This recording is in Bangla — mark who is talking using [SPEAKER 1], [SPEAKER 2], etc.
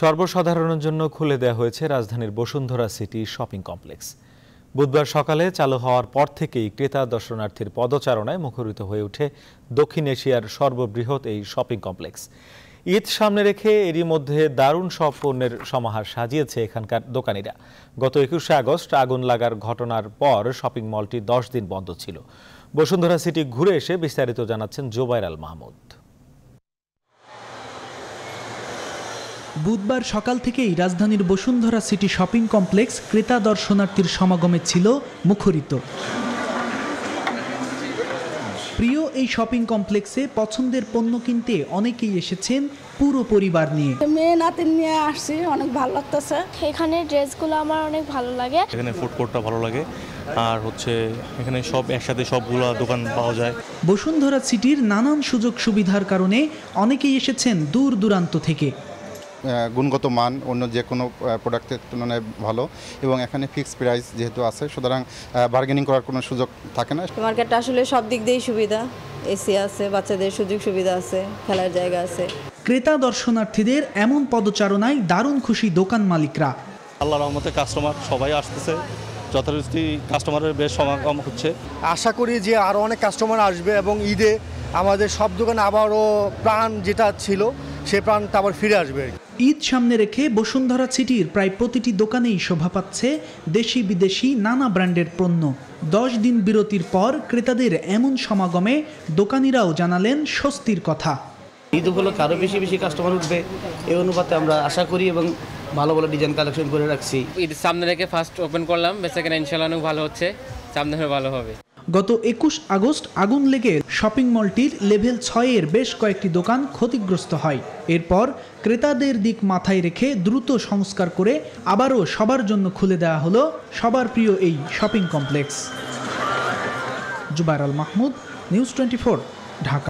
[SPEAKER 1] সর্বসাধারণের জন্য খুলে দেওয়া হয়েছে রাজধানীর বসুন্ধরা সিটি শপিং কমপ্লেক্স। বুধবার সকালে চালু হওয়ার পর থেকেই ক্রেতা দর্শনার্থীর পদচারণায় মুখরিত হয়ে ওঠে দক্ষিণ এশিয়ার সর্ববৃহৎ এই শপিং কমপ্লেক্স। ঈদ সামনে রেখে এরই মধ্যে দারুণ সব পণ্যের সমাহার সাজিয়েছে এখানকার দোকানিরা। গত একুশে আগস্ট আগুন লাগার ঘটনার পর শপিং মলটি দশ দিন বন্ধ ছিল। বসুন্ধরা সিটি ঘুরে এসে বিস্তারিত জানাচ্ছেন জোবাইর আল মাহমুদ।
[SPEAKER 2] বুধবার সকাল থেকেই রাজধানীর বসুন্ধরা সিটি শপিং কমপ্লেক্স ক্রেতা দর্শনার্থীর সমাগমে ছিল মুখরিত। প্রিয় এই শপিং কমপ্লেক্সে পছন্দের পণ্য কিনতে অনেকেই এসেছেন পুরো পরিবার নিয়ে।
[SPEAKER 3] মেয়ে নাতিন নিয়ে আসছি অনেক ভালো লাগতেছে।
[SPEAKER 4] এখানে ড্রেসগুলো আমার অনেক ভালো লাগে।
[SPEAKER 5] এখানে ফুড কোর্টটা ভালো লাগে। আর হচ্ছে এখানে সব একসাথে সবগুলো দোকান পাওয়া যায়।
[SPEAKER 2] বসুন্ধরা সিটির নানান সুযোগ সুবিধার কারণে অনেকেই এসেছেন দূর দূরান্ত থেকে।
[SPEAKER 6] গুণগত মান অন্য যে কোনো প্রোডাক্টের তুলনায় ভালো এবং এখানে ফিক্সড প্রাইস যেহেতু আছে সুতরাং বার্গেনিং করার কোনো সুযোগ থাকে না।
[SPEAKER 7] মার্কেটটা আসলে সব দিক দিয়েই সুবিধা। এসি আছে বাচ্চাদের সুযোগ সুবিধা আছে খেলার জায়গা আছে।
[SPEAKER 2] ক্রেতা দর্শনার্থীদের এমন পদচারণায় দারুণ খুশি দোকান মালিকরা।
[SPEAKER 5] আল্লাহ রহমতে কাস্টমার সবাই আসতেছে যথারীতি কাস্টমারের বেশ সমাগম হচ্ছে।
[SPEAKER 8] আশা করি যে আরও অনেক কাস্টমার আসবে এবং ঈদে আমাদের সব দোকানে আবারও প্রাণ যেটা ছিল সে প্রাণটা আবার ফিরে আসবে
[SPEAKER 2] ঈদ সামনে রেখে বসুন্ধরা সিটির প্রায় প্রতিটি দোকানেই শোভা পাচ্ছে দেশি বিদেশি নানা ব্র্যান্ডের পণ্য। দশ দিন বিরতির পর ক্রেতাদের এমন সমাগমে দোকানিরাও জানালেন স্বস্তির কথা।
[SPEAKER 9] ঈদ উপলক্ষে আরও বেশি বেশি কাস্টমার উঠবে এই অনুপাতে আমরা আশা করি এবং ভালো ভালো ডিজাইন কালেকশন করে রাখছি।
[SPEAKER 10] ঈদ সামনে রেখে ফার্স্ট ওপেন করলাম বেসিক্যালি ইনশাল্লাহ ভালো হচ্ছে সামনে ভালো হবে।
[SPEAKER 2] গত একুশ আগস্ট আগুন লেগে শপিং মলটির লেভেল ছয়ের বেশ কয়েকটি দোকান ক্ষতিগ্রস্ত হয়। এরপর ক্রেতাদের দিক মাথায় রেখে দ্রুত সংস্কার করে আবারও সবার জন্য খুলে দেওয়া হলো সবার প্রিয় এই shopping complex. Jubair Al Mahmud, news twenty Dhaka.